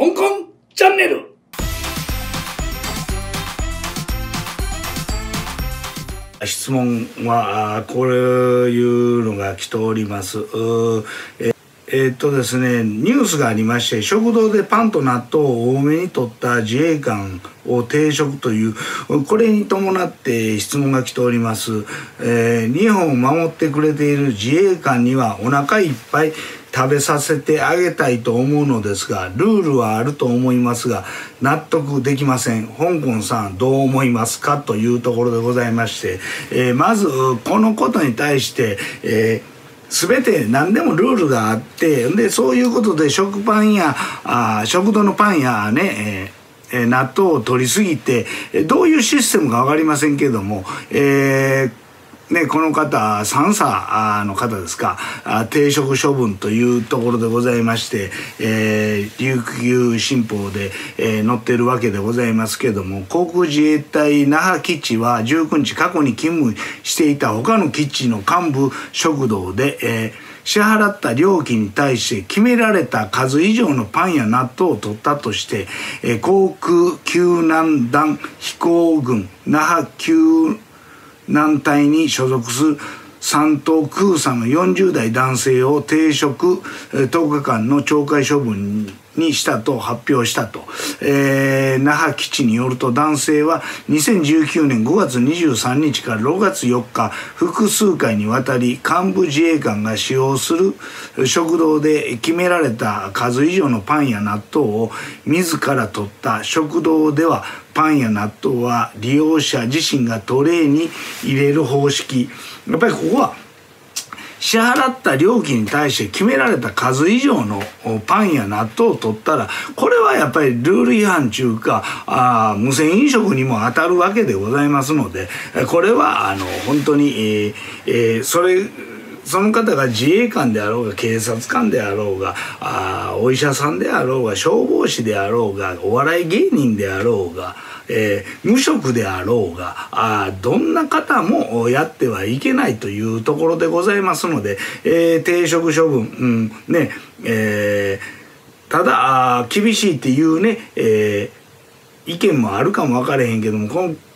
香港チャンネル質問はこういうのが来ております。え、っとですね、ニュースがありまして、食堂でパンと納豆を多めに取った自衛官を定食という、これに伴って質問が来ております。えー、日本を守ってくれている自衛官にはお腹いっぱい食べさせてあげたいと思うのですが、ルールはあると思いますが、納得できません。香港さんどう思いますかというところでございまして、えー、まず、このことに対して、えー全て何でもルールがあってでそういうことで食パンやあ食堂のパンやね、えー、納豆を取りすぎてどういうシステムか分かりませんけども、えー、ね、この方、三叉の方ですか、定職処分というところでございまして、えー、琉球新報で、えー、載ってるわけでございますけども、航空自衛隊那覇基地は19日過去に勤務していた他の基地の幹部食堂で、えー支払った料金に対して決められた数以上のパンや納豆を取ったとして、えー、航空救難団飛行軍那覇救団体に所属する三等空佐の40代男性を停職10日間の懲戒処分にしたと発表したと、えー、那覇基地によると男性は2019年5月23日から6月4日複数回にわたり幹部自衛官が使用する食堂で決められた数以上のパンや納豆を自ら取った食堂ではパンや納豆は利用者自身がトレーに入れる方式。やっぱりここは支払った料金に対して決められた数以上のパンや納豆を取ったらこれはやっぱりルール違反中かあ無銭飲食にも当たるわけでございますのでこれはあの本当に、えーえー、それその方が自衛官であろうが警察官であろうがあお医者さんであろうが消防士であろうがお笑い芸人であろうが、えー、無職であろうがあどんな方もやってはいけないというところでございますので、えー、停職処分、うんねえー、ただ厳しいっていうね、えー、意見もあるかも分からへんけども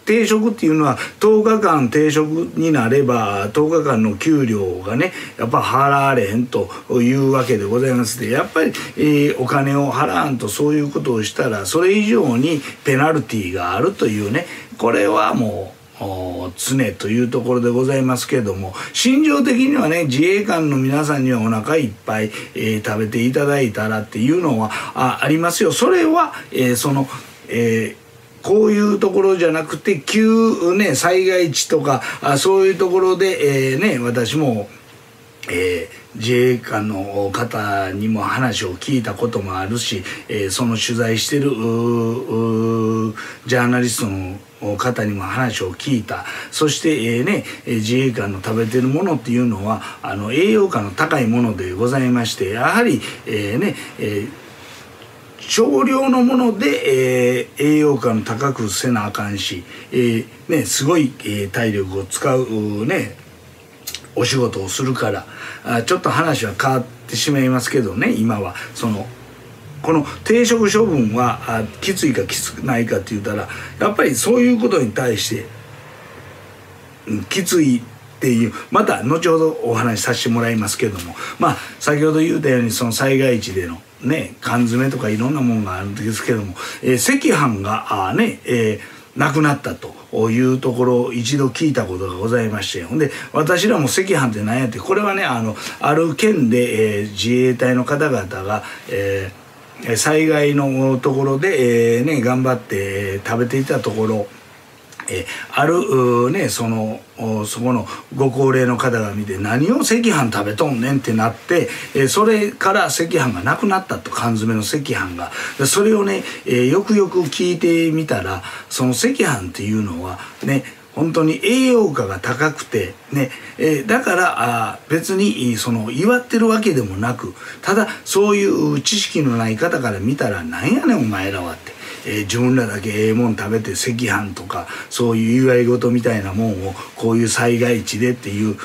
定職っていうのは10日間定職になれば10日間の給料がねやっぱ払われへんというわけでございます。でやっぱり、えー、お金を払わんとそういうことをしたらそれ以上にペナルティがあるというねこれはもう常というところでございますけれども心情的にはね自衛官の皆さんにはお腹いっぱい、えー、食べていただいたらっていうのはあありますよ。それは、えー、その、えーこういうところじゃなくて急ね災害地とかあそういうところで、えー、ね私も、えー、自衛官の方にも話を聞いたこともあるし、えー、その取材してるジャーナリストの方にも話を聞いた。そして、えー、ね、自衛官の食べてるものっていうのはあの栄養価の高いものでございましてやはり、えー、ね、えー少量のもので、えー、栄養価の高くせなあかんし、えー、ね、すごい、えー、体力を使うねお仕事をするからあちょっと話は変わってしまいますけどね今は。そのこの定職処分はあきついかきつくないかって言ったらやっぱりそういうことに対して、うん、きついっていうまた後ほどお話しさせてもらいますけども。まあ先ほど言うたようにその災害地でのね缶詰とかいろんなもんがあるんですけども、えー、赤飯があね、えーなくなったというところを一度聞いたことがございまして。ほんで私らも赤飯って何やってこれはねあのある県で、えー、自衛隊の方々が、えー、災害のところで、えーね、頑張って食べていたところえあるねそのそこのご高齢の方が見て何を赤飯食べとんねんってなって、えそれから赤飯がなくなったと缶詰の赤飯が。それをね、えよくよく聞いてみたらその赤飯っていうのはね本当に栄養価が高くてね、え、だからあ別にその祝ってるわけでもなくただそういう知識のない方から見たらなんやねんお前らはって。えー、自分らだけええもん食べて赤飯とかそういう祝い事みたいなもんをこういう災害地でっていう、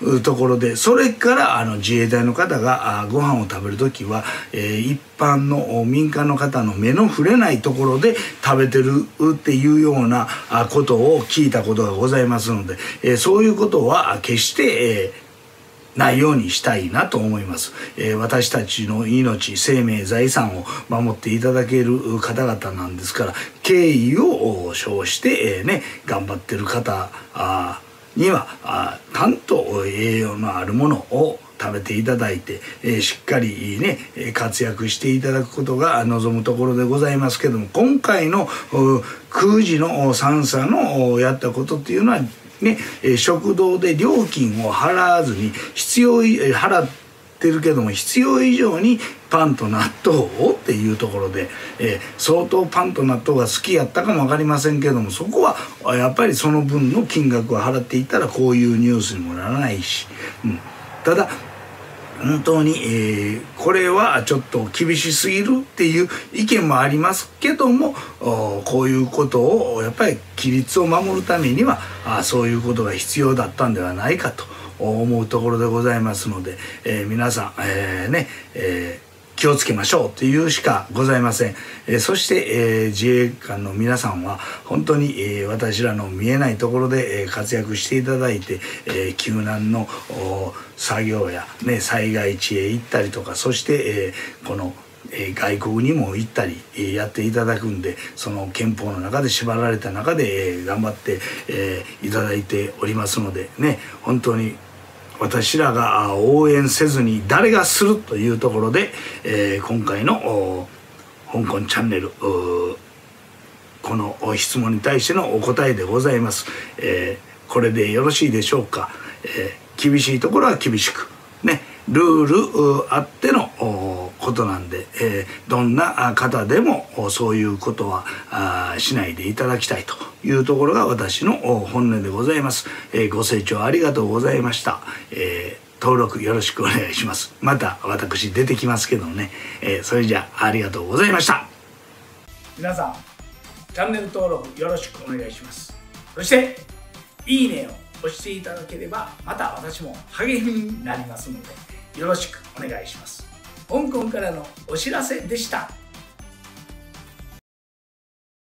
うん、ところでそれからあの自衛隊の方があご飯を食べる時は、えー、一般の民間の方の目の触れないところで食べてるっていうようなことを聞いたことがございますので、えー、そういうことは決して、えーないようにしたいなと思います、えー、私たちの命生命財産を守っていただける方々なんですから敬意を称して、えー、ね頑張ってる方にはあちゃんと栄養のあるものを食べていただいて、えー、しっかりね活躍していただくことが望むところでございますけども今回の空時の三叉のやったことっていうのはね、え食堂で料金を払わずに必要払ってるけども必要以上にパンと納豆をっていうところで、えー、相当パンと納豆が好きやったかも分かりませんけどもそこはやっぱりその分の金額を払っていたらこういうニュースにもならないし、うん、ただ本当に、えー、これはちょっと厳しすぎるっていう意見もありますけどもこういうことをやっぱり規律を守るためにはあそういうことが必要だったんではないかと思うところでございますので、えー、皆さん、えー、ね、えー気をつけましょうというしかございません、え、そして、え、自衛官の皆さんは本当に、え、私らの見えないところで、え活躍していただいて、え救難の作業や、ね、災害地へ行ったりとかそして、えこの外国にも行ったり、やっていただくんでその憲法の中で縛られた中で、頑張って、いただいておりますのでね本当に私らが応援せずに誰がするというところで、えー、今回の香港チャンネルこの質問に対してのお答えでございます、えー、これでよろしいでしょうか、えー、厳しいところは厳しく。ね。ルールあってのことなんで、えー、どんな方でもそういうことはあしないでいただきたいというところが私の本音でございます、えー、ご清聴ありがとうございました、えー、登録よろしくお願いします。また私出てきますけどね、えそれじゃあありがとうございました。皆さんチャンネル登録よろしくお願いします。そしていいねを押していただければまた私も励みになりますのでよろしくお願いします。香港からのお知らせでした。